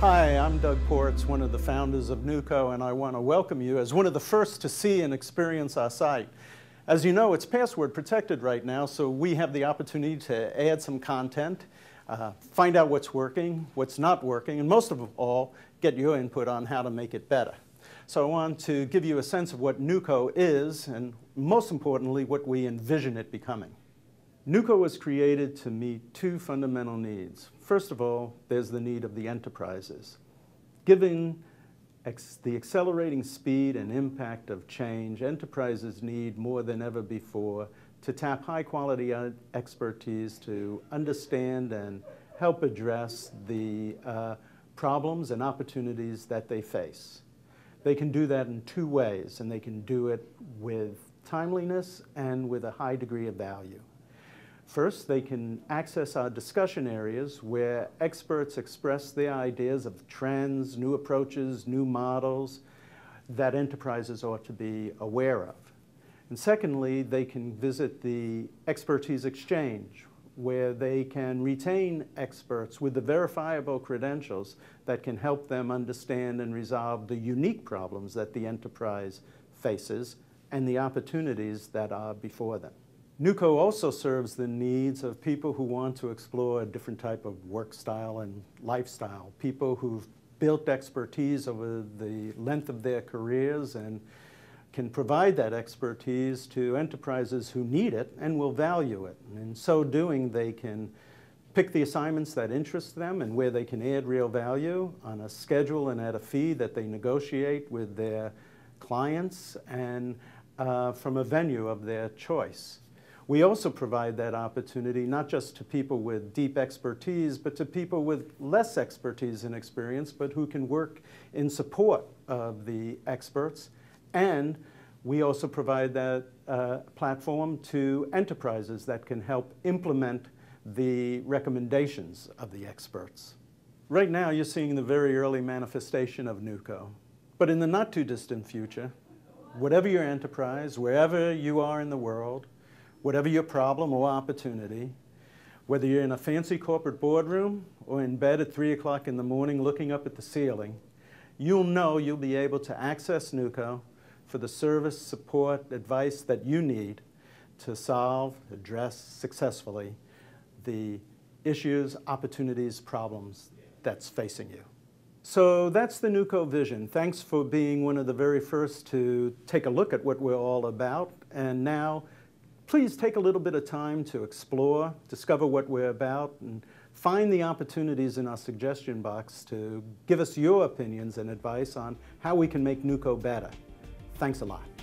Hi, I'm Doug Poretz, one of the founders of NuuKo, and I want to welcome you as one of the first to see and experience our site. As you know, it's password protected right now, so we have the opportunity to add some content, uh, find out what's working, what's not working, and most of all, get your input on how to make it better. So I want to give you a sense of what NuuKo is, and most importantly, what we envision it becoming. NuuKo was created to meet two fundamental needs. First of all, there's the need of the enterprises. Given the accelerating speed and impact of change, enterprises need more than ever before to tap high quality expertise to understand and help address the uh, problems and opportunities that they face. They can do that in two ways, and they can do it with timeliness and with a high degree of value. First, they can access our discussion areas where experts express their ideas of trends, new approaches, new models that enterprises ought to be aware of. And secondly, they can visit the Expertise Exchange, where they can retain experts with the verifiable credentials that can help them understand and resolve the unique problems that the enterprise faces and the opportunities that are before them. NuuKo also serves the needs of people who want to explore a different type of work style and lifestyle, people who've built expertise over the length of their careers and can provide that expertise to enterprises who need it and will value it. And in so doing, they can pick the assignments that interest them and where they can add real value on a schedule and at a fee that they negotiate with their clients and uh, from a venue of their choice. We also provide that opportunity not just to people with deep expertise, but to people with less expertise and experience, but who can work in support of the experts. And we also provide that uh, platform to enterprises that can help implement the recommendations of the experts. Right now, you're seeing the very early manifestation of NuuKo. But in the not too distant future, whatever your enterprise, wherever you are in the world, whatever your problem or opportunity, whether you're in a fancy corporate boardroom or in bed at 3 o'clock in the morning looking up at the ceiling, you'll know you'll be able to access NuuKo for the service, support, advice that you need to solve, address successfully the issues, opportunities, problems that's facing you. So that's the NuuKo vision. Thanks for being one of the very first to take a look at what we're all about. And now please take a little bit of time to explore, discover what we're about, and find the opportunities in our suggestion box to give us your opinions and advice on how we can make NuuKo better. Thanks a lot.